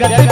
जगत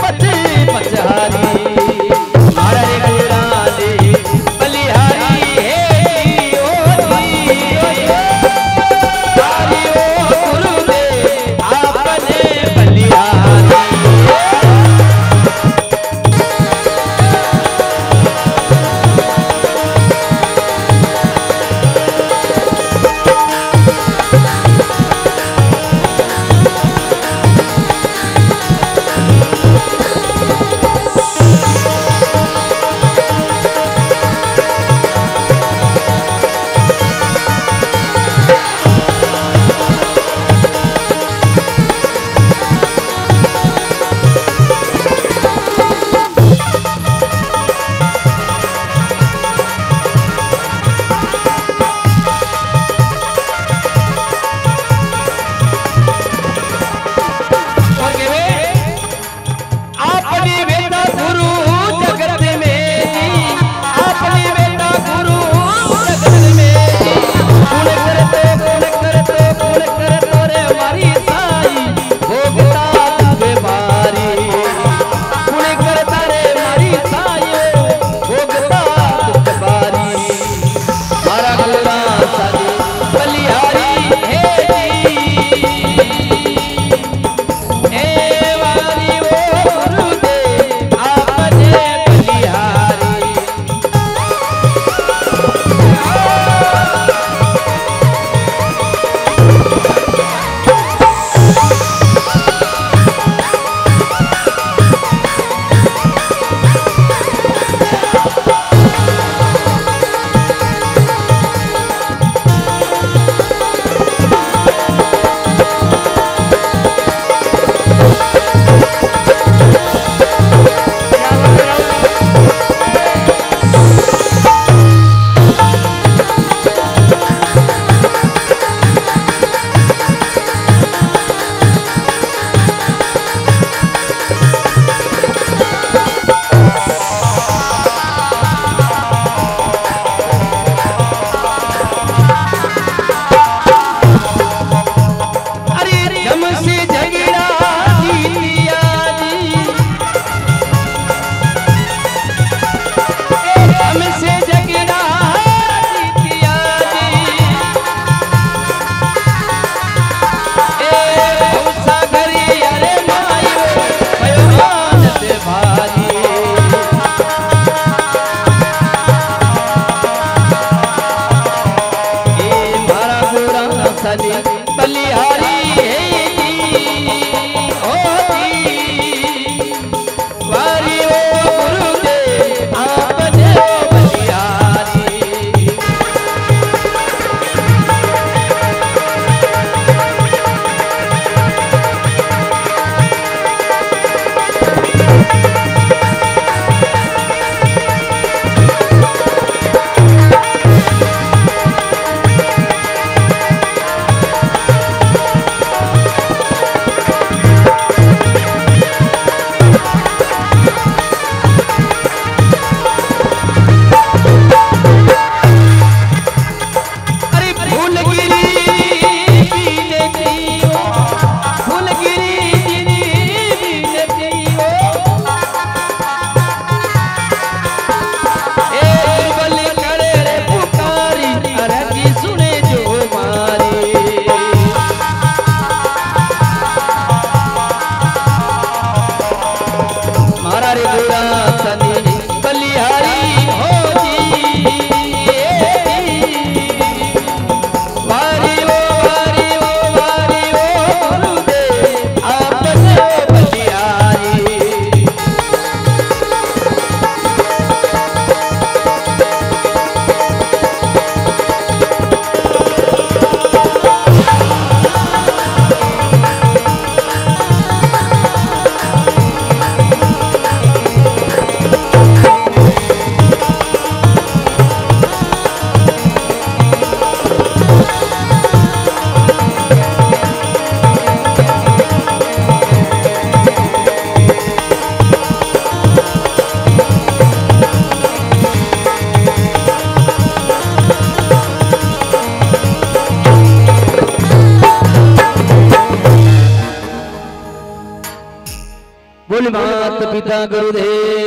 गुरुदेव